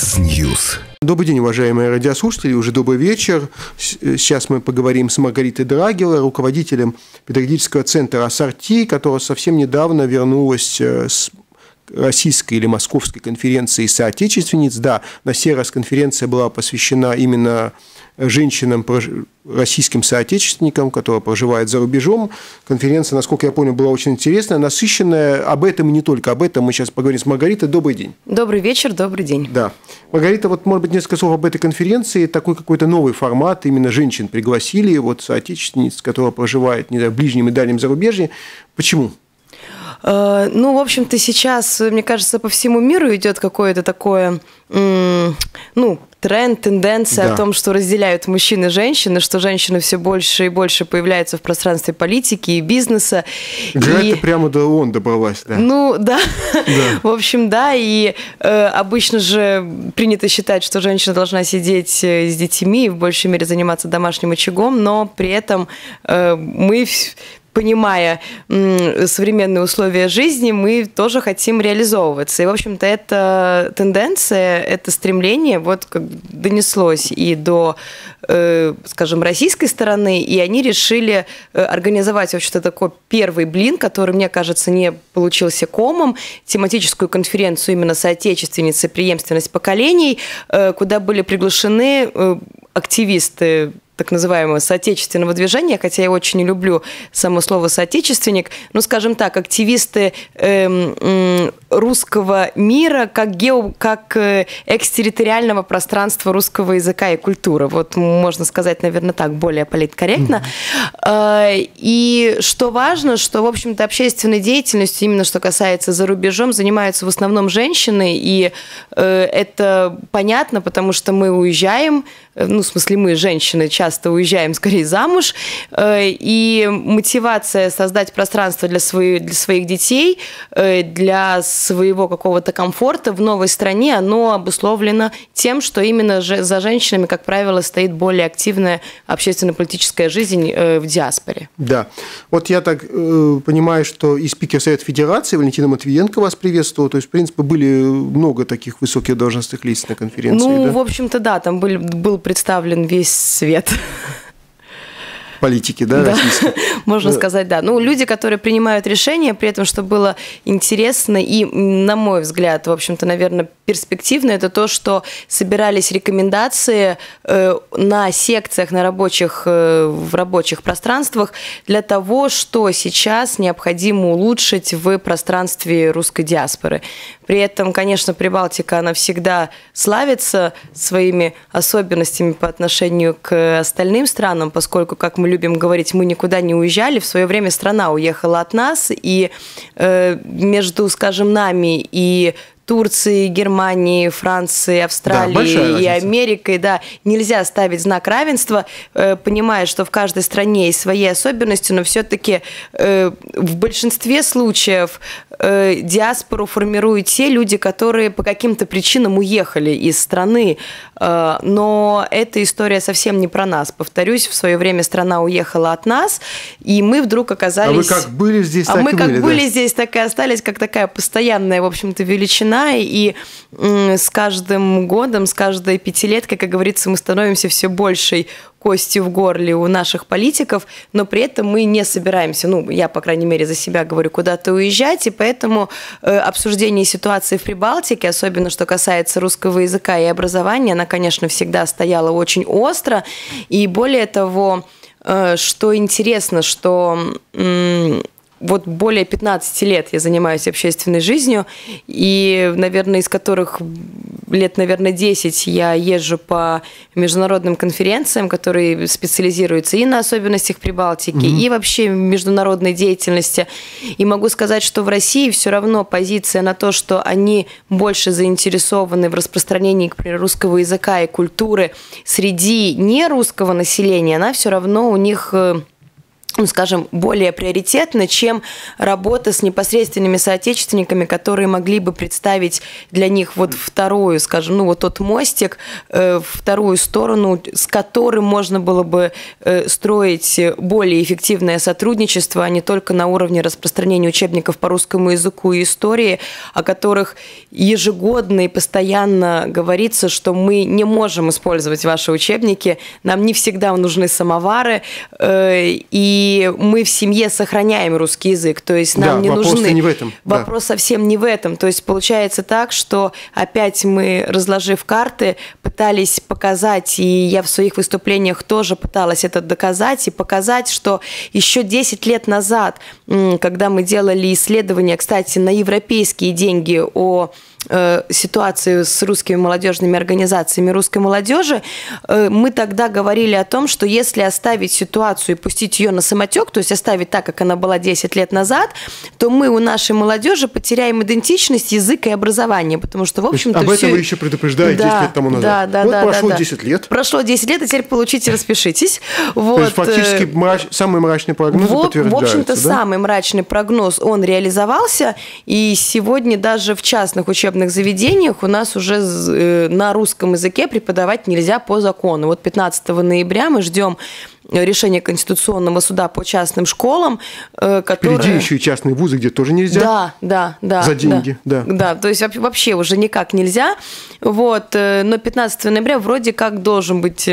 Микс Ньюс. Добрый день, уважаемые радиослушатели, уже добрый вечер. Сейчас мы поговорим с Маргаритой Драгилой, руководителем педагогического центра «Ассорти», которая совсем недавно вернулась э, с российской или московской конференции соотечественниц. Да, на сей раз конференция была посвящена именно женщинам, российским соотечественникам, которые проживают за рубежом. Конференция, насколько я понял, была очень интересная, насыщенная. Об этом и не только об этом мы сейчас поговорим с Маргаритой. Добрый день. Добрый вечер, добрый день. Да. Маргарита, вот, может быть, несколько слов об этой конференции. Такой какой-то новый формат. Именно женщин пригласили, вот соотечественниц, которые проживают не знаю, в ближнем и дальнем зарубежье. Почему? Э, ну, в общем-то, сейчас, мне кажется, по всему миру идет какое-то такое, ну, тренд, тенденция да. о том, что разделяют мужчины и женщины, что женщины все больше и больше появляются в пространстве политики и бизнеса. Грета и... прямо до ООН добралась, да? Ну, да. да. В общем, да, и э, обычно же принято считать, что женщина должна сидеть э, с детьми и в большей мере заниматься домашним очагом, но при этом э, мы понимая современные условия жизни, мы тоже хотим реализовываться. И, в общем-то, эта тенденция, это стремление вот как донеслось и до, э, скажем, российской стороны, и они решили э, организовать, в общем-то, такой первый блин, который, мне кажется, не получился комом, тематическую конференцию именно соотечественницы преемственность поколений, э, куда были приглашены активисты так называемого соотечественного движения, хотя я очень не люблю само слово «соотечественник», но, скажем так, активисты э, русского мира как, гео, как э, экстерриториального пространства русского языка и культуры. Вот можно сказать, наверное, так, более политкорректно. Mm-hmm. И что важно, что, в общем-то, общественной деятельностью, именно что касается за рубежом, занимаются в основном женщины, и э, это понятно, потому что мы уезжаем, ну, в смысле, мы, женщины, часто уезжаем скорее замуж, э, и мотивация создать пространство для, своих, для своих детей, э, для своего какого-то комфорта в новой стране, оно обусловлено тем, что именно за женщинами, как правило, стоит более активная общественно-политическая жизнь э, в диаспоре. Да. Вот я так э, понимаю, что и спикер Совета Федерации Валентина Матвиенко вас приветствовала. То есть, в принципе, были много таких высоких должностных лиц на конференции. Ну, да? в общем-то, да, там был, был представлен весь свет политики, да, да. Можно сказать, да. Ну, люди, которые принимают решения, при этом, что было интересно и, на мой взгляд, в общем-то, наверное, перспективно, это то, что собирались рекомендации э, на секциях, на рабочих, э, в рабочих пространствах для того, что сейчас необходимо улучшить в пространстве русской диаспоры. При этом, конечно, Прибалтика, она всегда славится своими особенностями по отношению к остальным странам, поскольку, как мы любим говорить, мы никуда не уезжали. В свое время страна уехала от нас, и э, между, скажем, нами и Турции, Германии, Франции, Австралии да, и Америкой, да, нельзя ставить знак равенства, э, понимая, что в каждой стране есть свои особенности, но все-таки э, в большинстве случаев э, диаспору формируют те люди, которые по каким-то причинам уехали из страны, но эта история совсем не про нас. Повторюсь, в свое время страна уехала от нас, и мы вдруг оказались... А вы как были здесь, а так мы и как были, были да? здесь, так и остались, как такая постоянная, в общем-то, величина и с каждым годом, с каждой пятилеткой, как говорится, мы становимся все большей костью в горле у наших политиков, но при этом мы не собираемся, ну, я, по крайней мере, за себя говорю, куда-то уезжать, и поэтому э, обсуждение ситуации в Прибалтике, особенно что касается русского языка и образования, она, конечно, всегда стояла очень остро, и более того, э, что интересно, что вот более 15 лет я занимаюсь общественной жизнью, и, наверное, из которых лет, наверное, 10 я езжу по международным конференциям, которые специализируются и на особенностях Прибалтики, mm-hmm. и вообще международной деятельности. И могу сказать, что в России все равно позиция на то, что они больше заинтересованы в распространении, к примеру, русского языка и культуры среди нерусского населения, она все равно у них э, ну, скажем, более приоритетно, чем работа с непосредственными соотечественниками, которые могли бы представить для них вот вторую, скажем, ну вот тот мостик, э, вторую сторону, с которым можно было бы э, строить более эффективное сотрудничество, а не только на уровне распространения учебников по русскому языку и истории, о которых ежегодно и постоянно говорится, что мы не можем использовать ваши учебники, нам не всегда нужны самовары, э, и и мы в семье сохраняем русский язык, то есть нам да, не вопрос нужны. не в этом. Вопрос да. совсем не в этом. То есть получается так, что опять мы, разложив карты, пытались показать, и я в своих выступлениях тоже пыталась это доказать и показать, что еще 10 лет назад, когда мы делали исследования, кстати, на европейские деньги о Э, ситуацию с русскими молодежными организациями русской молодежи, э, мы тогда говорили о том, что если оставить ситуацию и пустить ее на самотек, то есть оставить так, как она была 10 лет назад, то мы у нашей молодежи потеряем идентичность, язык и образование, потому что, в общем-то, Об этом все... вы еще предупреждаете да, 10 лет тому назад. Да, да, вот да. прошло да, 10 лет. Прошло 10 лет, и теперь получите, распишитесь. Вот. То есть фактически э, мрач... самый мрачный прогноз в, подтверждается, В общем-то, да? самый мрачный прогноз, он реализовался, и сегодня даже в частных учебных учебных заведениях у нас уже э, на русском языке преподавать нельзя по закону. Вот 15 ноября мы ждем решение Конституционного суда по частным школам, э, которые... Впереди еще и частные вузы, где тоже нельзя. Да, да, да. За деньги, да. Да, да то есть вообще уже никак нельзя. Вот, э, но 15 ноября вроде как должен быть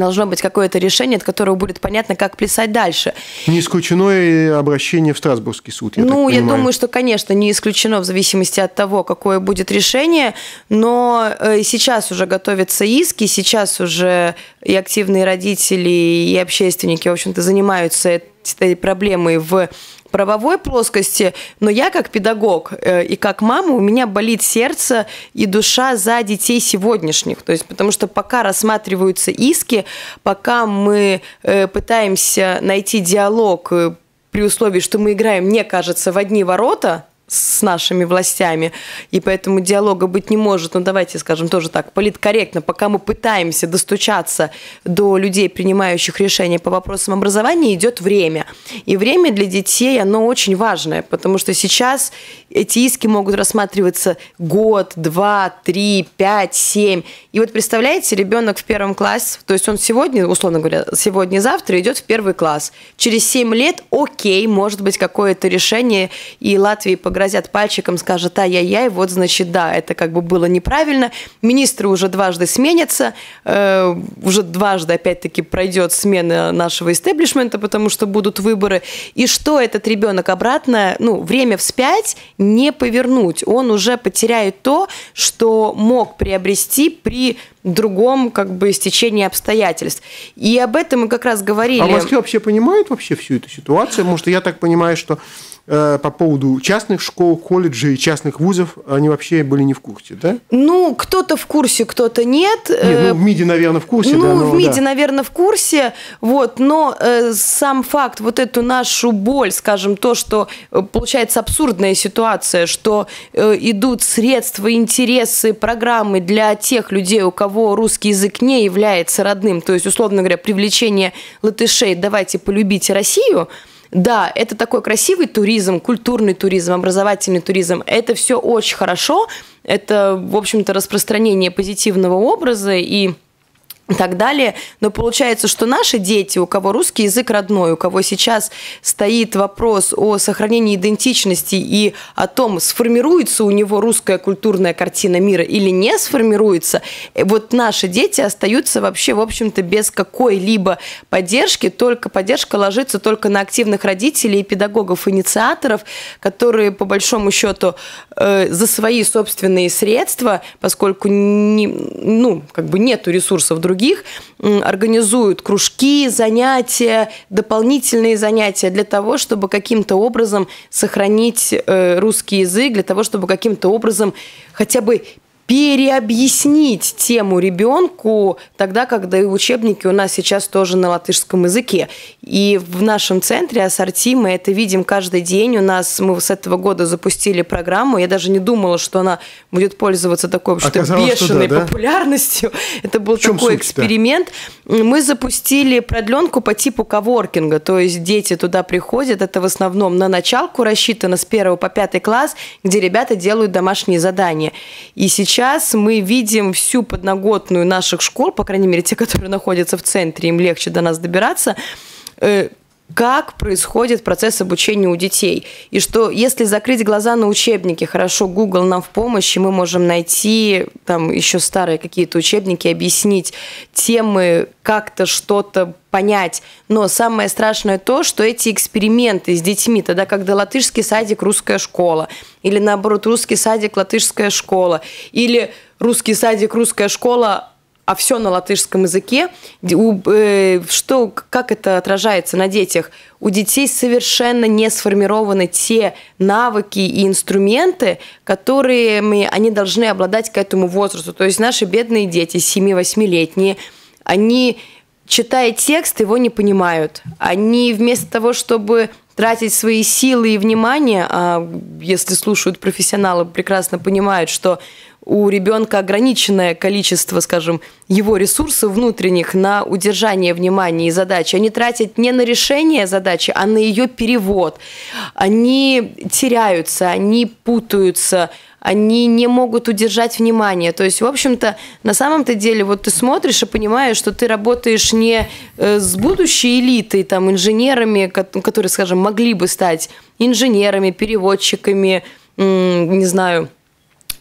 должно быть какое-то решение, от которого будет понятно, как плясать дальше. Не исключено и обращение в Страсбургский суд, я Ну, я думаю, что, конечно, не исключено в зависимости от того, какое будет решение, но э, сейчас уже готовятся иски, сейчас уже и активные родители, и общественники, в общем-то, занимаются этой проблемой в правовой плоскости, но я как педагог э, и как мама, у меня болит сердце и душа за детей сегодняшних. То есть, потому что пока рассматриваются иски, пока мы э, пытаемся найти диалог э, при условии, что мы играем, мне кажется, в одни ворота, с нашими властями, и поэтому диалога быть не может. Ну, давайте скажем тоже так, политкорректно, пока мы пытаемся достучаться до людей, принимающих решения по вопросам образования, идет время. И время для детей, оно очень важное, потому что сейчас эти иски могут рассматриваться год, два, три, пять, семь. И вот представляете, ребенок в первом классе, то есть он сегодня, условно говоря, сегодня-завтра идет в первый класс. Через семь лет, окей, может быть какое-то решение, и Латвии по погрозят пальчиком, скажут ай-яй-яй, вот значит, да, это как бы было неправильно. Министры уже дважды сменятся, э, уже дважды опять-таки пройдет смена нашего истеблишмента, потому что будут выборы. И что этот ребенок обратно, ну, время вспять не повернуть. Он уже потеряет то, что мог приобрести при другом как бы стечении обстоятельств. И об этом мы как раз говорили. А в Москве вообще понимают вообще всю эту ситуацию? Что я так понимаю, что по поводу частных школ, колледжей и частных вузов, они вообще были не в курсе, да? Ну, кто-то в курсе, кто-то нет. нет ну, в МИДе, наверное, в курсе, ну, да. Ну, в МИДе, да. наверное, в курсе, вот, но э, сам факт, вот эту нашу боль, скажем, то, что э, получается абсурдная ситуация, что э, идут средства, интересы, программы для тех людей, у кого русский язык не является родным, то есть, условно говоря, привлечение латышей «давайте полюбите Россию», да, это такой красивый туризм, культурный туризм, образовательный туризм. Это все очень хорошо. Это, в общем-то, распространение позитивного образа и и так далее. Но получается, что наши дети, у кого русский язык родной, у кого сейчас стоит вопрос о сохранении идентичности и о том, сформируется у него русская культурная картина мира или не сформируется, э, вот наши дети остаются вообще, в общем-то, без какой-либо поддержки, только поддержка ложится только на активных родителей и педагогов-инициаторов, которые, по большому счету, э, за свои собственные средства, поскольку не, ну, как бы нету ресурсов других, других организуют кружки, занятия, дополнительные занятия для того, чтобы каким-то образом сохранить э, русский язык, для того, чтобы каким-то образом хотя бы переобъяснить тему ребенку тогда, когда и учебники у нас сейчас тоже на латышском языке. И в нашем центре ассорти мы это видим каждый день. У нас мы с этого года запустили программу. Я даже не думала, что она будет пользоваться такой вообще бешеной да, да? популярностью. Это был такой эксперимент. Мы запустили продленку по типу коворкинга. То есть дети туда приходят. Это в основном на началку рассчитано с первого по пятый класс, где ребята делают домашние задания. И сейчас сейчас мы видим всю подноготную наших школ, по крайней мере, те, которые находятся в центре, им легче до нас добираться, э, как происходит процесс обучения у детей. И что если закрыть глаза на учебники, хорошо, Google нам в помощь, и мы можем найти там еще старые какие-то учебники, объяснить темы, как-то что-то понять. Но самое страшное то, что эти эксперименты с детьми, тогда когда латышский садик, русская школа, или наоборот, русский садик, латышская школа, или русский садик, русская школа, а все на латышском языке, э, что, как это отражается на детях? У детей совершенно не сформированы те навыки и инструменты, которыми они должны обладать к этому возрасту. То есть наши бедные дети, 7-8-летние, они, читая текст, его не понимают. Они вместо того, чтобы тратить свои силы и внимание, а если слушают профессионалы, прекрасно понимают, что у ребенка ограниченное количество, скажем, его ресурсов внутренних на удержание внимания и задачи. Они тратят не на решение задачи, а на ее перевод. Они теряются, они путаются, они не могут удержать внимание. То есть, в общем-то, на самом-то деле, вот ты смотришь и понимаешь, что ты работаешь не э, с будущей элитой, там, инженерами, которые, скажем, могли бы стать инженерами, переводчиками, не знаю,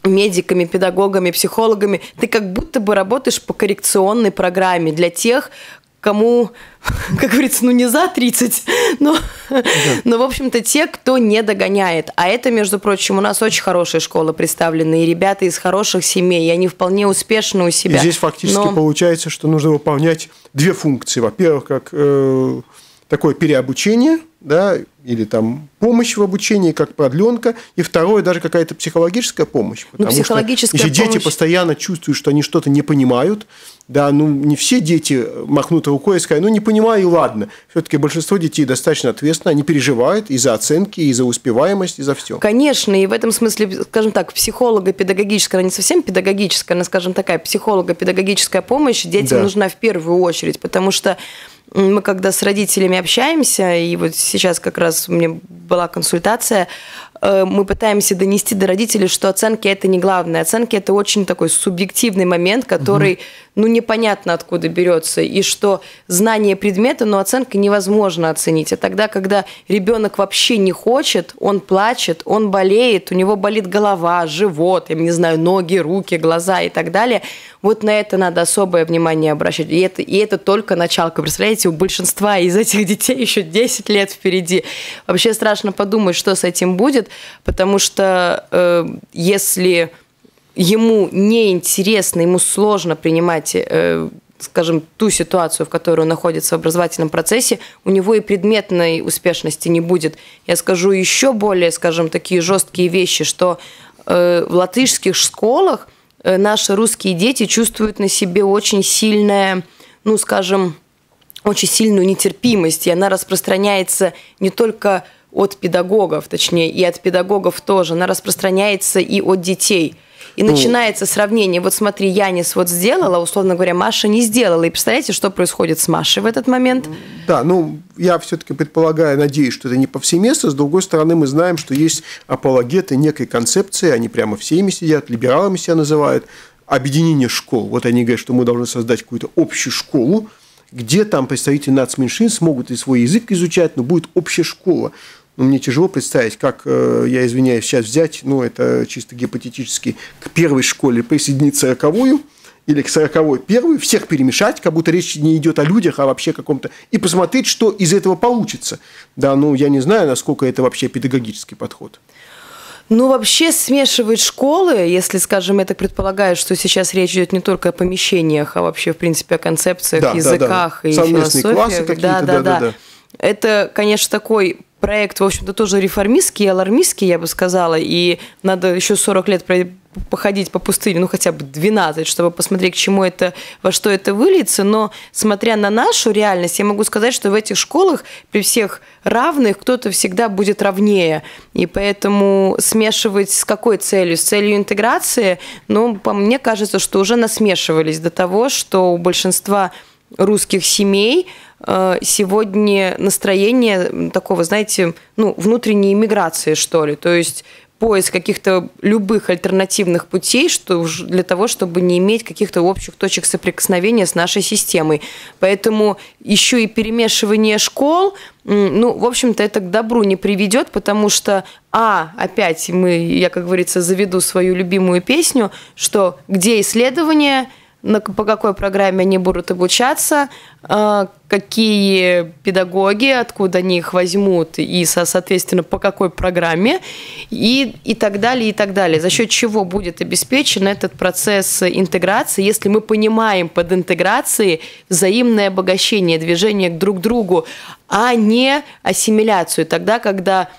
медиками, педагогами, психологами, ты как будто бы работаешь по коррекционной программе для тех, кому, как говорится, ну не за 30, но, да. но в общем-то, те, кто не догоняет. А это, между прочим, у нас очень хорошая школа представлена, и ребята из хороших семей, и они вполне успешны у себя. И здесь фактически но... получается, что нужно выполнять две функции. Во-первых, как э, такое переобучение, да, или там помощь в обучении, как продленка, и второе, даже какая-то психологическая помощь. Ну, потому ну, психологическая что, если помощь... дети постоянно чувствуют, что они что-то не понимают, да, ну, не все дети махнут рукой и скажут, ну, не понимаю, и ладно. Все-таки большинство детей достаточно ответственно, они переживают и за оценки, и за успеваемость, и за все. Конечно, и в этом смысле, скажем так, психолого-педагогическая, она не совсем педагогическая, она, скажем, такая психолого-педагогическая помощь детям да. нужна в первую очередь, потому что мы когда с родителями общаемся, и вот сейчас как раз у меня была консультация, Э, мы пытаемся донести до родителей, что оценки это не главное. Оценки это очень такой субъективный момент, который, угу. Ну, непонятно откуда берется, и что знание предмета, но оценка невозможно оценить. А тогда, когда ребенок вообще не хочет, он плачет, он болеет, у него болит голова, живот, я не знаю, ноги, руки, глаза и так далее, вот на это надо особое внимание обращать. И это, и это только началка. Представляете, у большинства из этих детей еще 10 лет впереди. Вообще страшно подумать, что с этим будет, потому что э, если ему неинтересно, ему сложно принимать э, скажем, ту ситуацию, в которой он находится в образовательном процессе, у него и предметной успешности не будет. Я скажу еще более, скажем, такие жесткие вещи, что э, в латышских школах э, наши русские дети чувствуют на себе очень сильное, ну, скажем, очень сильную нетерпимость, и она распространяется не только от педагогов, точнее, и от педагогов тоже. Она распространяется и от детей. И ну, начинается сравнение. Вот смотри, Янис вот сделала, условно говоря, Маша не сделала. И представляете, что происходит с Машей в этот момент? Да, ну, я все-таки предполагаю, надеюсь, что это не повсеместно. С другой стороны, мы знаем, что есть апологеты некой концепции, они прямо всеми сидят, либералами себя называют, объединение школ. Вот они говорят, что мы должны создать какую-то общую школу, где там представители нацменьшин смогут и свой язык изучать, но будет общая школа. Ну, мне тяжело представить, как, э, я извиняюсь, сейчас взять, ну, это чисто гипотетически, к первой школе присоединить сороковую, или к сороковой первую, всех перемешать, как будто речь не идет о людях, а вообще каком-то, и посмотреть, что из этого получится. Да, ну, я не знаю, насколько это вообще педагогический подход. Ну, вообще смешивать школы, если, скажем, это предполагает, что сейчас речь идет не только о помещениях, а вообще, в принципе, о концепциях, да, языках да, да. и Совместные философиях. классы какие-то, да, да, да. да. Это, конечно, такой проект, в общем-то, тоже реформистский, алармистский, я бы сказала, и надо еще 40 лет походить по пустыне, ну хотя бы 12, чтобы посмотреть, к чему это, во что это выльется. Но смотря на нашу реальность, я могу сказать, что в этих школах при всех равных кто-то всегда будет равнее. И поэтому смешивать с какой целью? С целью интеграции, ну, по мне кажется, что уже насмешивались до того, что у большинства русских семей сегодня настроение такого, знаете, ну, внутренней иммиграции, что ли. То есть поиск каких-то любых альтернативных путей что, для того, чтобы не иметь каких-то общих точек соприкосновения с нашей системой. Поэтому еще и перемешивание школ, ну, в общем-то, это к добру не приведет, потому что, а, опять мы, я, как говорится, заведу свою любимую песню, что где исследования – на, по какой программе они будут обучаться, э, какие педагоги, откуда они их возьмут и, соответственно, по какой программе и, и так далее, и так далее. За счет чего будет обеспечен этот процесс интеграции, если мы понимаем под интеграцией взаимное обогащение, движение друг к другу, а не ассимиляцию. Тогда, когда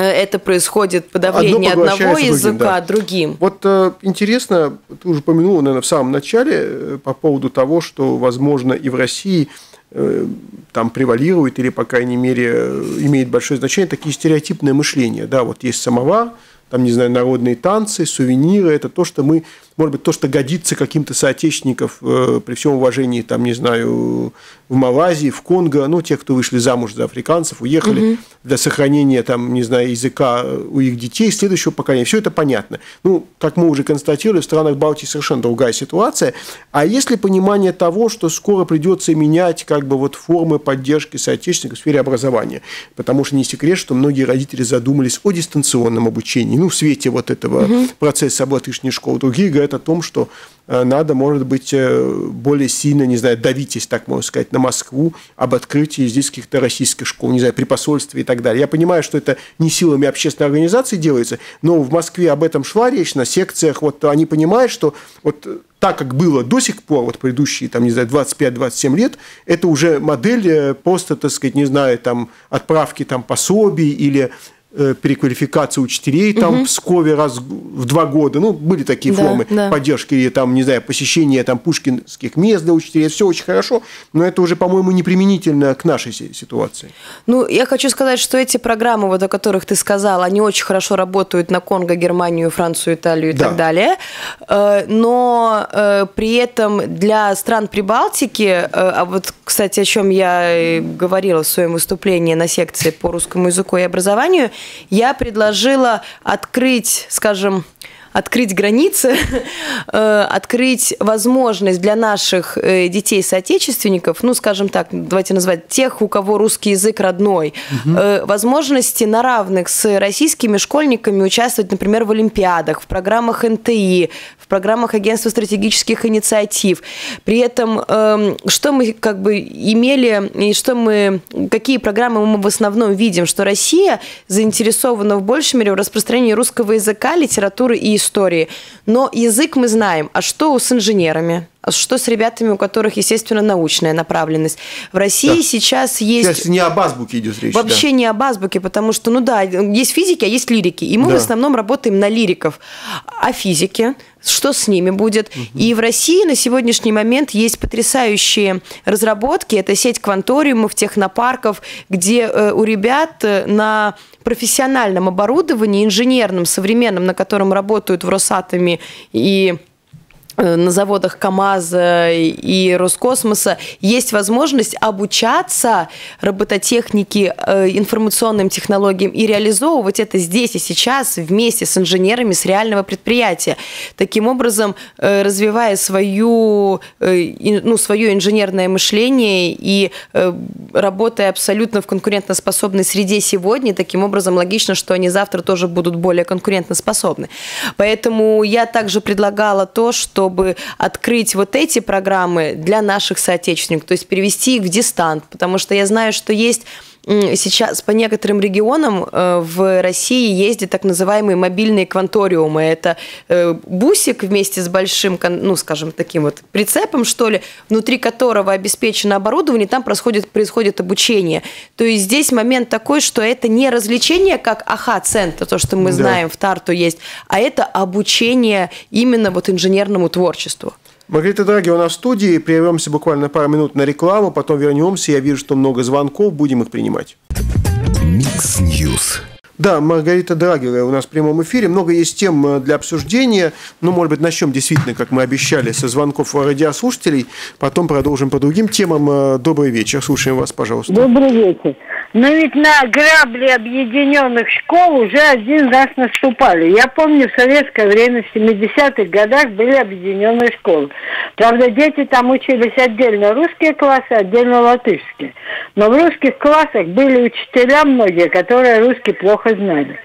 это происходит подавление Одно одного языка другим, да. другим. Вот э, интересно, ты уже упомянула, наверное, в самом начале э, по поводу того, что, возможно, и в России э, там превалирует или, по крайней мере, э, имеет большое значение такие стереотипное мышление. Да, вот есть самовар, там, не знаю, народные танцы, сувениры, это то, что мы может быть, то, что годится каким-то соотечественников э, при всем уважении, там, не знаю, в Малайзии, в Конго, ну, тех, кто вышли замуж за африканцев, уехали угу. для сохранения, там, не знаю, языка у их детей, следующего поколения. Все это понятно. Ну, как мы уже констатировали, в странах Балтии совершенно другая ситуация. А если понимание того, что скоро придется менять, как бы, вот формы поддержки соотечественников в сфере образования? Потому что не секрет, что многие родители задумались о дистанционном обучении, ну, в свете вот этого угу. процесса облатышней школы. Другие говорят, о том, что э, надо, может быть, э, более сильно, не знаю, давить, если так можно сказать, на Москву об открытии здесь каких-то российских школ, не знаю, при посольстве и так далее. Я понимаю, что это не силами общественной организации делается, но в Москве об этом шла речь на секциях, вот они понимают, что вот так, как было до сих пор, вот предыдущие, там, не знаю, 25-27 лет, это уже модель э, просто, так сказать, не знаю, там, отправки там пособий или переквалификация учителей там угу. в Пскове раз в два года. Ну, были такие да, формы да. поддержки, или там, не знаю, посещение там пушкинских мест для учителей. Все очень хорошо, но это уже, по-моему, не применительно к нашей ситуации. Ну, я хочу сказать, что эти программы, вот о которых ты сказал, они очень хорошо работают на Конго, Германию, Францию, Италию и да. так далее. Э, но э, при этом для стран Прибалтики, а вот, кстати, о чем я говорила в своем выступлении на секции по русскому языку и образованию – я предложила открыть, скажем, открыть границы, э, открыть возможность для наших э, детей-соотечественников, ну, скажем так, давайте назвать тех, у кого русский язык родной, угу. возможности на равных с российскими школьниками участвовать, например, в олимпиадах, в программах НТИ, в программах Агентства стратегических инициатив. При этом, эм, что мы как бы имели и что мы, какие программы мы в основном видим, что Россия заинтересована в большей мере в распространении русского языка, литературы и истории. Но язык мы знаем. А что с инженерами? А что с ребятами, у которых, естественно, научная направленность? В России да. сейчас есть... Сейчас не об азбуке идет речь. Вообще да. не об азбуке, потому что, ну да, есть физики, а есть лирики. И мы да. в основном работаем на лириков. А физики, что с ними будет. Угу. И в России на сегодняшний момент есть потрясающие разработки. Это сеть кванториумов, технопарков, где э, у ребят э, на профессиональном оборудовании, инженерном, современном, на котором работают в Росатоме и на заводах КАМАЗа и Роскосмоса есть возможность обучаться робототехнике, э, информационным технологиям и реализовывать это здесь и сейчас вместе с инженерами с реального предприятия. Таким образом, э, развивая свою, ну, свое инженерное мышление и работая абсолютно в конкурентоспособной среде сегодня, таким образом логично, что они завтра тоже будут более конкурентоспособны. Поэтому я также предлагала то, что чтобы открыть вот эти программы для наших соотечественников, то есть перевести их в дистант, потому что я знаю, что есть сейчас по некоторым регионам э, в России ездят так называемые мобильные кванториумы. Это э, бусик вместе с большим, ну, скажем, таким вот прицепом, что ли, внутри которого обеспечено оборудование, там происходит, происходит обучение. То есть здесь момент такой, что это не развлечение, как АХХА-центр, то, что мы да. знаем в Тарту есть, а это обучение именно вот инженерному творчеству. Маргарита Драги у нас в студии. Прервемся буквально пару минут на рекламу, потом вернемся. Я вижу, что много звонков, будем их принимать. Mix News. Да, Маргарита Драгера у нас в прямом эфире. Много есть тем э, для обсуждения. Ну, может быть, начнем действительно, как мы обещали, со звонков радиослушателей. Потом продолжим по другим темам. Э, добрый вечер. Слушаем вас, пожалуйста. Добрый вечер. Но ведь на грабли объединенных школ уже один раз наступали. Я помню, в советское время, в 70-х годах были объединенные школы. Правда, дети там учились отдельно русские классы, отдельно латышские. Но в русских классах были учителя многие, которые русский плохо знали.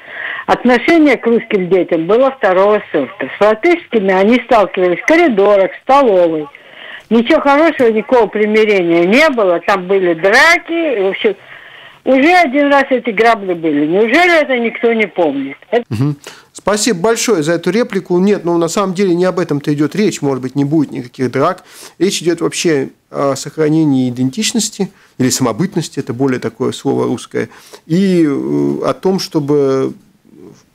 Отношение к русским детям было второго сорта. С латышскими они сталкивались в коридорах, в столовой. Ничего хорошего, никакого примирения не было. Там были драки. В общем, уже один раз эти грабли были. Неужели это никто не помнит? Угу. Спасибо большое за эту реплику. Нет, ну на самом деле не об этом-то идет речь. Может быть, не будет никаких драк. Речь идет вообще о сохранении идентичности или самобытности, это более такое слово русское, и э, о том, чтобы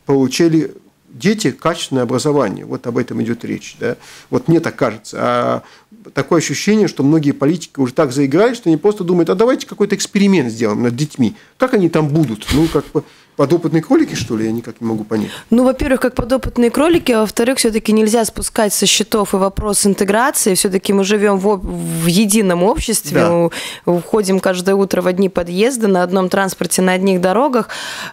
получали дети качественное образование. Вот об этом идет речь. Да? Вот мне так кажется. А такое ощущение, что многие политики уже так заиграли, что они просто думают, а давайте какой-то эксперимент сделаем над детьми. Как они там будут? Ну, как бы подопытные кролики, что ли? Я никак не могу понять. Ну, во-первых, как подопытные кролики, а во-вторых, все-таки нельзя спускать со счетов и вопрос интеграции. Все-таки мы живем в, в едином обществе, да. мы входим каждое утро в одни подъезды, на одном транспорте, на одних дорогах.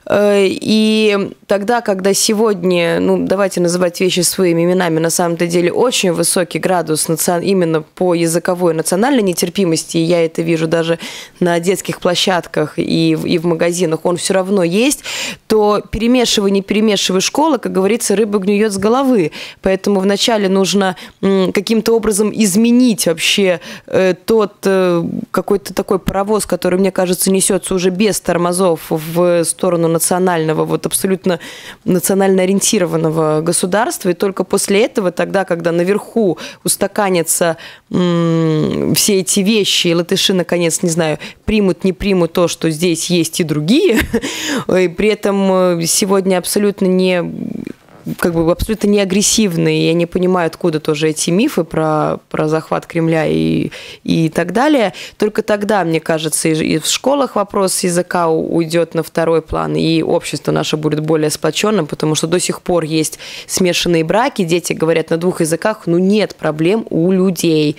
Э, и тогда, когда сегодня, ну, давайте называть вещи своими именами, на самом-то деле очень высокий градус именно по языковой национальной нетерпимости, и я это вижу даже на детских площадках и, и в магазинах, он все равно есть, то перемешивай, не перемешивай школы, как говорится, рыба гниет с головы. Поэтому вначале нужно каким-то образом изменить вообще э, тот э, какой-то такой паровоз, который, мне кажется, несется уже без тормозов в сторону национального, вот абсолютно национально ориентированного государства. И только после этого, тогда, когда наверху устаканятся все эти вещи, и латыши, наконец, не знаю, примут, не примут то, что здесь есть и другие, при этом э, сегодня абсолютно не как бы абсолютно не агрессивные. Я не понимаю, откуда тоже эти мифы про, про захват Кремля и, и так далее. Только тогда, мне кажется, и, и в школах вопрос языка уйдет на второй план, и общество наше будет более сплоченным, потому что до сих пор есть смешанные браки, дети говорят на двух языках, ну нет проблем у людей.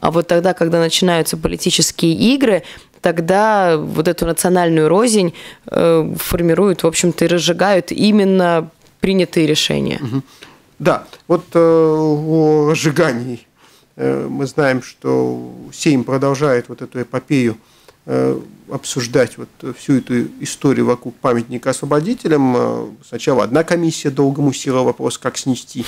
А вот тогда, когда начинаются политические игры, тогда вот эту национальную рознь э, формируют, в общем-то, и разжигают именно принятые решения. Угу. Да, вот э, о разжигании э, мы знаем, что Сейм продолжает вот эту эпопею э, обсуждать вот всю эту историю вокруг памятника освободителям. Э, сначала одна комиссия долго муссировала вопрос, как снести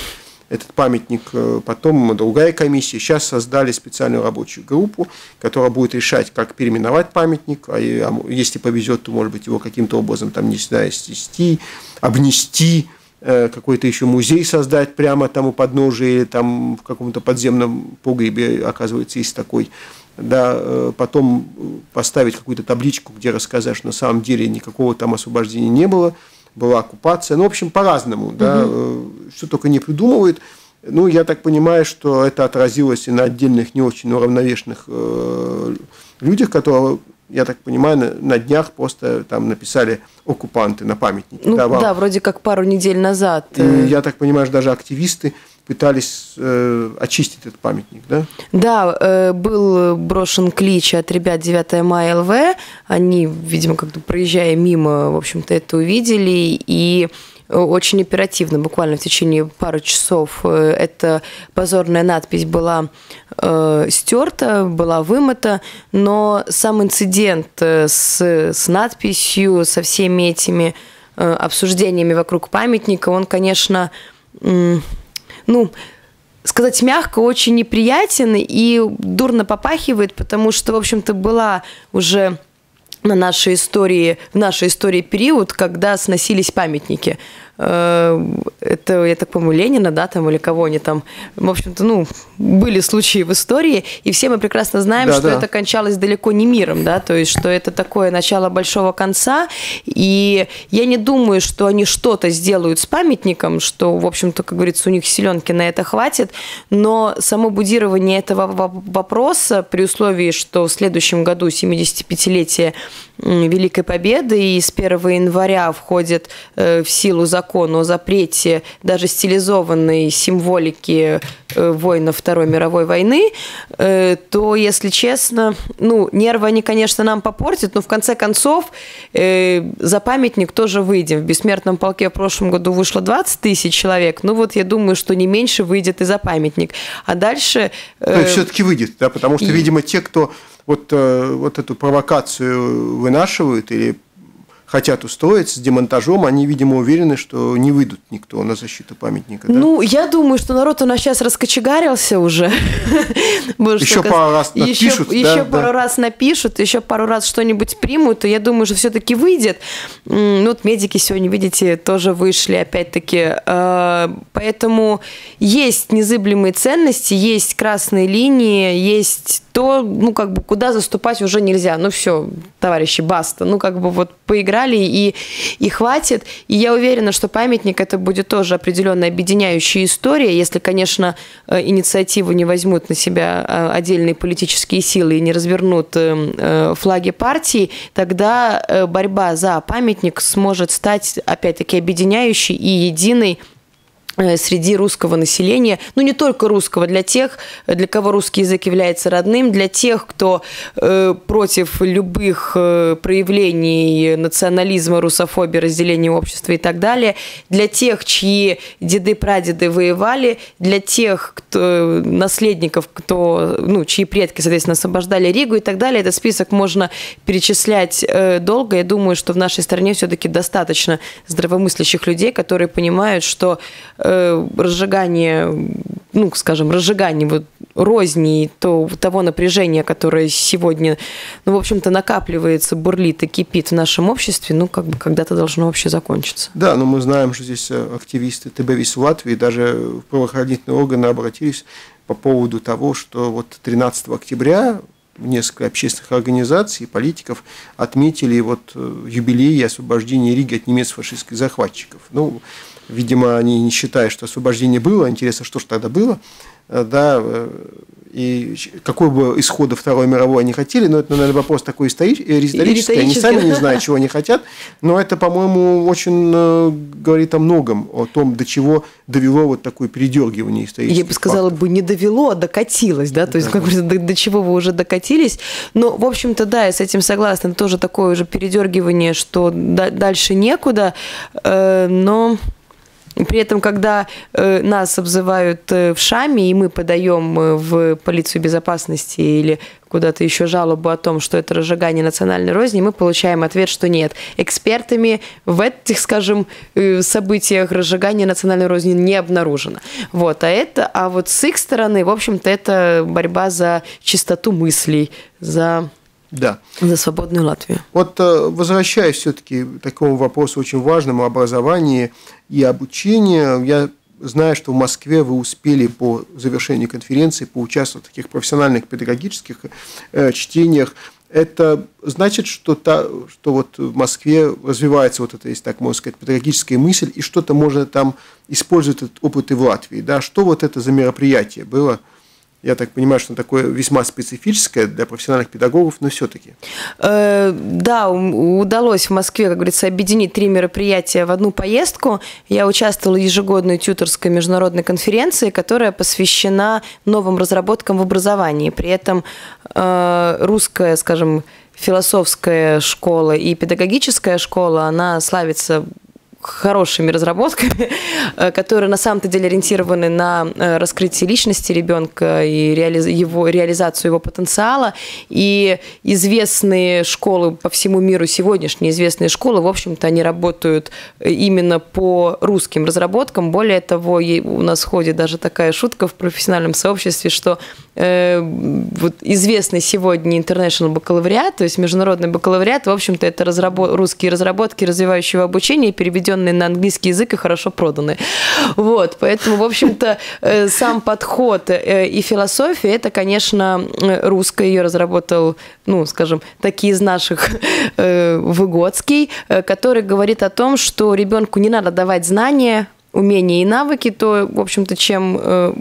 этот памятник, э, потом другая комиссия. Сейчас создали специальную рабочую группу, которая будет решать, как переименовать памятник, а, а если повезет, то, может быть, его каким-то образом, там, не знаю, снести, обнести, э, какой-то еще музей создать прямо там у подножия или там в каком-то подземном погребе, оказывается, есть такой. Да, э, потом поставить какую-то табличку, где рассказать, что на самом деле никакого там освобождения не было, была оккупация. Ну, в общем, по-разному, угу. да, э, что только не придумывают. Ну, я так понимаю, что это отразилось и на отдельных не очень уравновешенных э, людях, которые, я так понимаю, на, на днях просто там написали оккупанты на памятнике. Ну, да, да, вроде как пару недель назад. И, э. я так понимаю, что даже активисты пытались э, очистить этот памятник, да? Да, э, был брошен клич от ребят 9 мая ЛВ. Они, видимо, как-то проезжая мимо, в общем-то, это увидели. И очень оперативно, буквально в течение пары часов, э, эта позорная надпись была э, стерта, была вымыта, но сам инцидент э, с, с надписью, со всеми этими э, обсуждениями вокруг памятника, он, конечно, э, ну, сказать мягко, очень неприятен и дурно попахивает, потому что, в общем-то, была уже на нашей истории, в нашей истории период, когда сносились памятники. Э, это, я так помню, Ленина, да, там, или кого они там, в общем-то, ну, были случаи в истории, и все мы прекрасно знаем, да, что да. это кончалось далеко не миром, да, то есть, что это такое начало большого конца, и я не думаю, что они что-то сделают с памятником, что, в общем-то, как говорится, у них силенки на это хватит, но само будирование этого вопроса при условии, что в следующем году 75-летие Великой Победы, и с 1 января входит э, в силу закон о запрете даже стилизованной символики э, воинов Второй мировой войны, э, то, если честно, ну, нервы они, конечно, нам попортят, но в конце концов за памятник тоже выйдем. В «Бессмертном полке» в прошлом году вышло 20 тысяч человек, ну вот я думаю, что не меньше выйдет и за памятник. А дальше... То все-таки выйдет, да, потому что, и... видимо, те, кто вот, э, вот эту провокацию вынашивают или хотят устроить с демонтажом, они, видимо, уверены, что не выйдут никто на защиту памятника. Да? Ну, я думаю, что народ у нас сейчас раскочегарился уже. Еще пару раз напишут. Еще пару раз напишут, еще пару раз что-нибудь примут, и я думаю, что все-таки выйдет. Ну, вот медики сегодня, видите, тоже вышли, опять-таки. Э, поэтому есть незыблемые ценности, есть красные линии, есть то, ну, как бы, куда заступать уже нельзя. Ну, все, товарищи, баста. Ну, как бы, вот поиграли и, и хватит. И я уверена, что памятник это будет тоже определенная объединяющая история, если, конечно, э, инициативу не возьмут на себя э, отдельные политические силы и не развернут э, флаги партии, тогда борьба за памятник сможет стать, опять-таки, объединяющей и единой среди русского населения, ну не только русского, для тех, для кого русский язык является родным, для тех, кто э, против любых э, проявлений национализма, русофобии, разделения общества и так далее, для тех, чьи деды-прадеды воевали, для тех кто, наследников, кто, ну, чьи предки, соответственно, освобождали Ригу и так далее. Этот список можно перечислять э, долго. Я думаю, что в нашей стране все-таки достаточно здравомыслящих людей, которые понимают, что Э, разжигание, ну, скажем, разжигание вот розни, то, того напряжения, которое сегодня, ну, в общем-то, накапливается, бурлит и кипит в нашем обществе, ну, как бы когда-то должно вообще закончиться. Да, но мы знаем, что здесь э, активисты ТБВИС в Латвии, даже правоохранительные органы обратились по поводу того, что вот 13 октября несколько общественных организаций и политиков отметили вот э, юбилей освобождения Риги от немецко-фашистских захватчиков. Ну, Видимо, они не считают, что освобождение было. Интересно, что же тогда было. Э, да, э, и какой бы исхода Второй мировой они хотели, но это, наверное, вопрос такой исторический, э, риторический, они сами не знают, чего они хотят, но это, по-моему, очень говорит о многом, о том, до чего довело вот такое передергивание исторических Я бы сказала фактов. бы, не довело, а докатилось, да, то есть, как говорится, до, до чего вы уже докатились, но, в общем-то, да, я с этим согласна, тоже такое уже передергивание, что дальше некуда, но при этом, когда э, нас обзывают э, в шаме, и мы подаем э, в полицию безопасности или куда-то еще жалобу о том, что это разжигание национальной розни, мы получаем ответ, что нет. Экспертами в этих, скажем, э, событиях разжигания национальной розни не обнаружено. Вот, а это, а вот с их стороны, в общем-то, это борьба за чистоту мыслей, за да. За свободную Латвию. Вот возвращаясь все-таки к такому вопросу очень важному образовании и обучению, я знаю, что в Москве вы успели по завершению конференции поучаствовать в таких профессиональных педагогических э, чтениях. Это значит, что, та, что вот в Москве развивается вот эта, если так можно сказать, педагогическая мысль, и что-то можно там использовать этот опыт и в Латвии. Да? Что вот это за мероприятие было – я так понимаю, что такое весьма специфическое для профессиональных педагогов, но все-таки. Э, да, удалось в Москве, как говорится, объединить три мероприятия в одну поездку. Я участвовала в ежегодной тьюторской международной конференции, которая посвящена новым разработкам в образовании. При этом э, русская, скажем, философская школа и педагогическая школа, она славится хорошими разработками, которые на самом-то деле ориентированы на раскрытие личности ребенка и реали- его, реализацию его потенциала. И известные школы по всему миру, сегодняшние известные школы, в общем-то, они работают именно по русским разработкам. Более того, у нас ходит даже такая шутка в профессиональном сообществе, что э, вот известный сегодня International бакалавриат, то есть международный бакалавриат, в общем-то, это разработ... русские разработки развивающего обучения, переведенные на английский язык и хорошо проданы. Вот, поэтому, в общем-то, э, сам подход э, и философия, это, конечно, русская, ее разработал, ну, скажем, такие из наших Выгодский, который говорит о том, что ребенку не надо давать знания, умения и навыки, то, в общем-то, чем, э,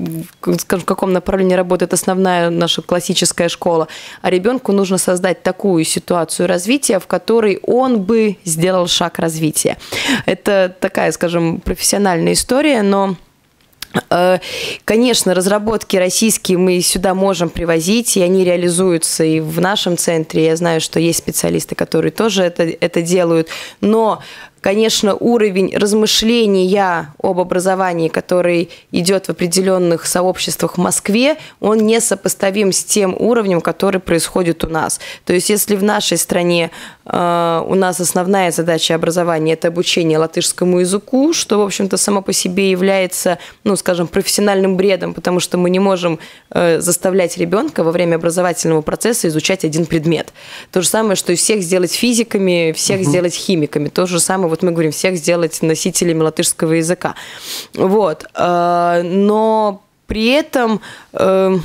скажем, в каком направлении работает основная наша классическая школа, а ребенку нужно создать такую ситуацию развития, в которой он бы сделал шаг развития. Это такая, скажем, профессиональная история, но Конечно, разработки российские мы сюда можем привозить, и они реализуются и в нашем центре. Я знаю, что есть специалисты, которые тоже это, это делают. Но конечно, уровень размышления об образовании, который идет в определенных сообществах в Москве, он не сопоставим с тем уровнем, который происходит у нас. То есть, если в нашей стране э, у нас основная задача образования – это обучение латышскому языку, что, в общем-то, само по себе является, ну, скажем, профессиональным бредом, потому что мы не можем э, заставлять ребенка во время образовательного процесса изучать один предмет. То же самое, что и всех сделать физиками, всех угу. сделать химиками. То же самое вот мы говорим, всех сделать носителями латышского языка. Вот. Э, но при этом э,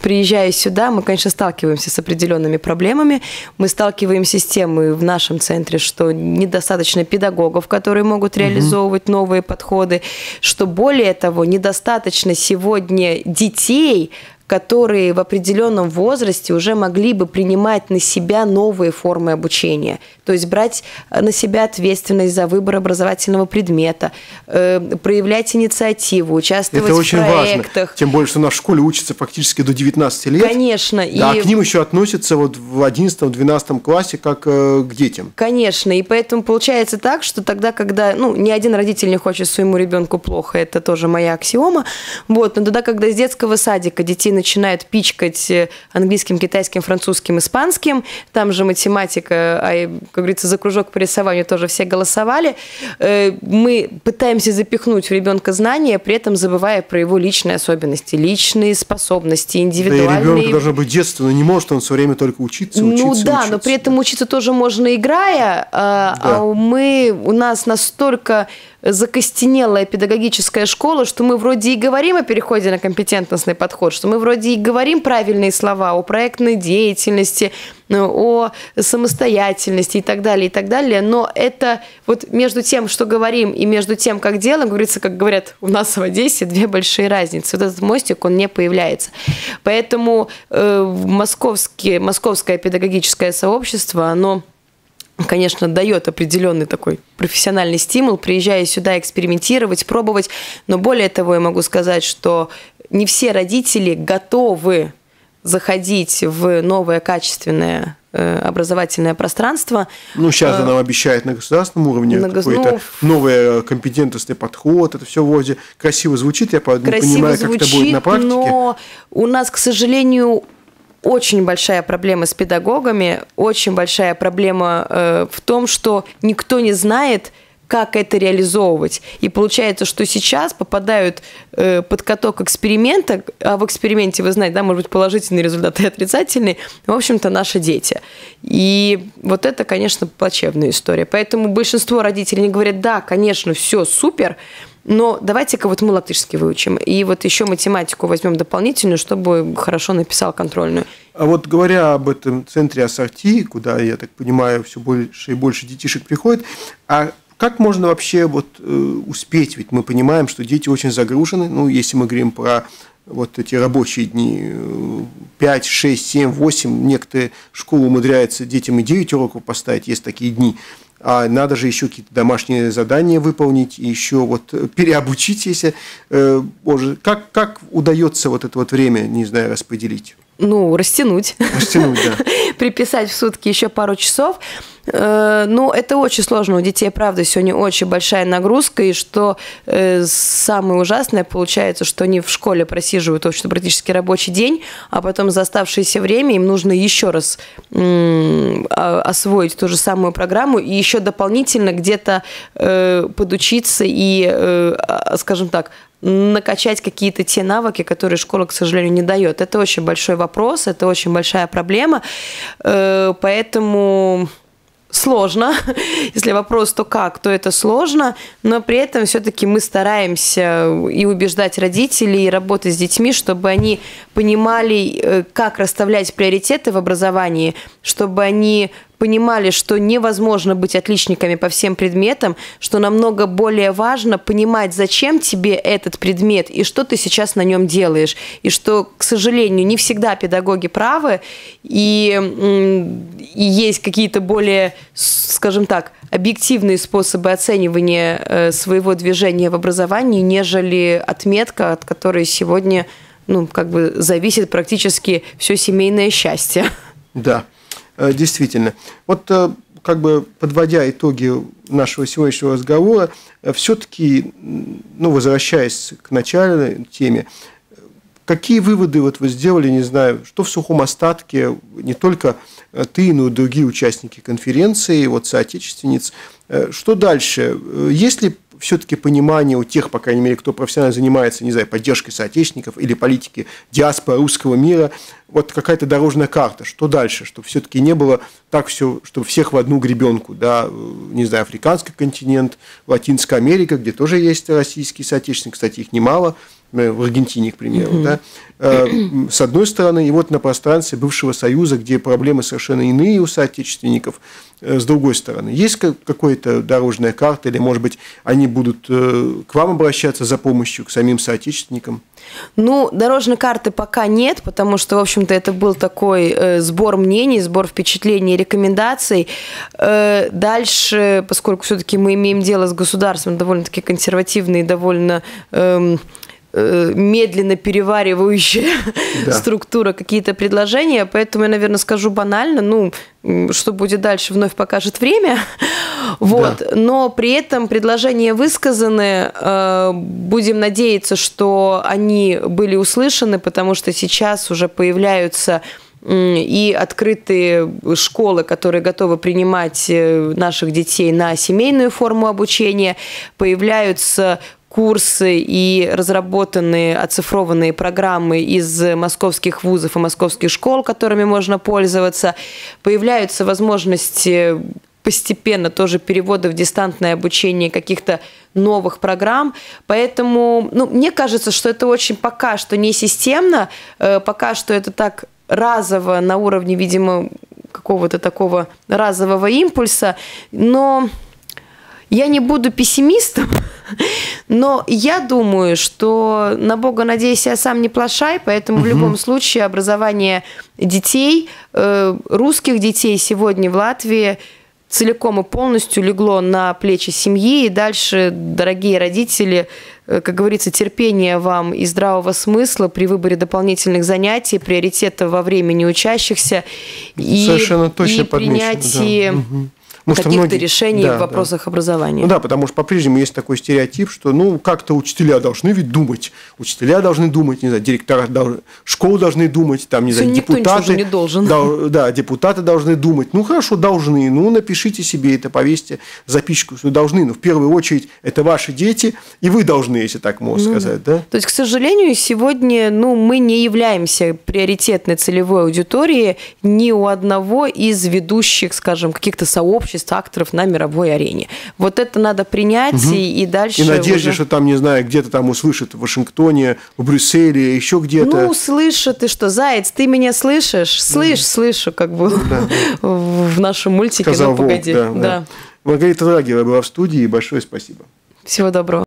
приезжая сюда, мы, конечно, сталкиваемся с определенными проблемами. Мы сталкиваемся с тем и в нашем центре, что недостаточно педагогов, которые могут реализовывать угу. новые подходы, что более того, недостаточно сегодня детей, которые в определенном возрасте уже могли бы принимать на себя новые формы обучения. То есть брать э, на себя ответственность за выбор образовательного предмета, э, проявлять инициативу, участвовать Это очень в проектах. Важно. Тем более, что на школе учатся фактически до 19 лет. Конечно. Да, и... а к ним еще относятся вот в 11-12 классе как э, к детям. Конечно. И поэтому получается так, что тогда, когда ну, ни один родитель не хочет своему ребенку плохо, это тоже моя аксиома, вот, но тогда, когда с детского садика детей начинают пичкать э, английским, китайским, французским, испанским, там же математика, а как говорится, за кружок по рисованию тоже все голосовали. Э, мы пытаемся запихнуть в ребенка знания, при этом забывая про его личные особенности, личные способности, индивидуальные. Да и ребенку должно быть детство, но не может он все время только учиться, учиться, Ну да, учиться, но при этом учиться тоже можно играя, а, да. а мы, у нас настолько закостенелая педагогическая школа, что мы вроде и говорим о переходе на компетентностный подход, что мы вроде и говорим правильные слова о проектной деятельности, ну, о самостоятельности и так далее, и так далее, но это вот между тем, что говорим, и между тем, как делаем, говорится, как говорят у нас в Одессе, две большие разницы. Вот этот мостик, он не появляется. Поэтому э, московские, московское педагогическое сообщество, оно конечно, дает определенный такой профессиональный стимул, приезжая сюда экспериментировать, пробовать. Но более того, я могу сказать, что не все родители готовы заходить в новое качественное э, образовательное пространство. Ну, сейчас она нам обещает на государственном уровне на какой-то ну, новый компетентностный подход. Это все вроде красиво звучит, я не понимаю, звучит, как это будет на практике. Но у нас, к сожалению, очень большая проблема с педагогами, очень большая проблема э, в том, что никто не знает, как это реализовывать. И получается, что сейчас попадают э, под каток эксперимента, а в эксперименте, вы знаете, да, может быть, положительные результаты и отрицательные, в общем-то, наши дети. И вот это, конечно, плачевная история. Поэтому большинство родителей не говорят, да, конечно, все супер, но давайте-ка вот мы латышский выучим. И вот еще математику возьмем дополнительную, чтобы хорошо написал контрольную. А вот говоря об этом центре ассорти, куда, я так понимаю, все больше и больше детишек приходит, а как можно вообще вот э, успеть? Ведь мы понимаем, что дети очень загружены. Ну, если мы говорим про вот эти рабочие дни, 5, 6, 7, 8, некоторые школы умудряются детям и 9 уроков поставить, есть такие дни а надо же еще какие-то домашние задания выполнить, еще вот переобучить, если, э, боже, как, как удается вот это вот время, не знаю, распределить? ну, растянуть. Растянуть, да. Приписать в сутки еще пару часов. Э, ну, это очень сложно. У детей, правда, сегодня очень большая нагрузка. И что э, самое ужасное получается, что они в школе просиживают общем практически рабочий день, а потом за оставшееся время им нужно еще раз а, освоить ту же самую программу и еще дополнительно где-то э, подучиться и, а, скажем так, накачать какие-то те навыки, которые школа, к сожалению, не дает. Это очень большой вопрос, это очень большая проблема. Поэтому сложно. Если вопрос, то как, то это сложно, но при этом все-таки мы стараемся и убеждать родителей, и работать с детьми, чтобы они понимали, э, как расставлять приоритеты в образовании, чтобы они понимали, что невозможно быть отличниками по всем предметам, что намного более важно понимать, зачем тебе этот предмет и что ты сейчас на нем делаешь. И что, к сожалению, не всегда педагоги правы, и, и есть какие-то более, скажем так, объективные способы оценивания э, своего движения в образовании, нежели отметка, от которой сегодня ну, как бы зависит практически все семейное счастье. Да. Э, действительно. Вот э, как бы подводя итоги нашего сегодняшнего разговора, э, все-таки, ну, возвращаясь к начальной теме, какие выводы вот вы сделали, не знаю, что в сухом остатке не только ты, но и другие участники конференции, вот соотечественниц, что дальше? Есть ли все-таки понимание у тех, по крайней мере, кто профессионально занимается, не знаю, поддержкой соотечественников или политики диаспоры русского мира, вот какая-то дорожная карта, что дальше, чтобы все-таки не было так все, чтобы всех в одну гребенку, да, не знаю, африканский континент, Латинская Америка, где тоже есть российские соотечественники, кстати, их немало, в Аргентине, к примеру, mm-hmm. да, э, с одной стороны, и вот на пространстве бывшего Союза, где проблемы совершенно иные у соотечественников, э, с другой стороны. Есть какая-то дорожная карта, или, может быть, они будут э, к вам обращаться за помощью, к самим соотечественникам? Ну, дорожной карты пока нет, потому что, в общем-то, это был такой э, сбор мнений, сбор впечатлений, рекомендаций. Э, дальше, поскольку все-таки мы имеем дело с государством довольно-таки консервативной, довольно... Э, медленно переваривающая да. структура какие-то предложения, поэтому я, наверное, скажу банально, ну, что будет дальше, вновь покажет время. Вот. Да. Но при этом предложения высказаны. Э, будем надеяться, что они были услышаны, потому что сейчас уже появляются и открытые школы, которые готовы принимать э, наших детей на семейную форму обучения, появляются курсы и разработанные оцифрованные программы из московских вузов и московских школ, которыми можно пользоваться. Появляются возможности постепенно тоже перевода в дистантное обучение каких-то новых программ. Поэтому, ну, мне кажется, что это очень пока что не системно, э, пока что это так разово на уровне, видимо, какого-то такого разового импульса, но я не буду пессимистом, но я думаю, что на Бога надеюсь, я сам не плашай, поэтому угу. в любом случае образование детей, э, русских детей сегодня в Латвии целиком и полностью легло на плечи семьи. И дальше, дорогие родители, э, как говорится, терпение вам и здравого смысла при выборе дополнительных занятий, приоритета во времени учащихся Совершенно точно и принятии да. угу каких-то многие... решений да, в вопросах да. образования. Ну да, потому что по-прежнему есть такой стереотип, что ну как-то учителя должны ведь думать, учителя должны думать, не знаю, директора должны, школы должны думать, там не знаю, Никто депутаты, не должен. Да, да, депутаты должны думать. Ну хорошо, должны, ну напишите себе это, повесьте записку, что должны, но в первую очередь это ваши дети, и вы должны, если так можно ну, сказать, да. То есть, к сожалению, сегодня, ну мы не являемся приоритетной целевой аудиторией ни у одного из ведущих, скажем, каких-то сообществ сообществ акторов на мировой арене. Вот это надо принять угу. и, и дальше. И надежде, уже... что там, не знаю, где-то там услышат в Вашингтоне, в Брюсселе, еще где-то. Ну, слышат, и что, Заяц, ты меня слышишь? Слышь, да. слышу, как бы да. в нашем мультике. Сказал ну, погоди. Волк, да, да. да. Маргарита Драгева была в студии, большое спасибо. Всего доброго.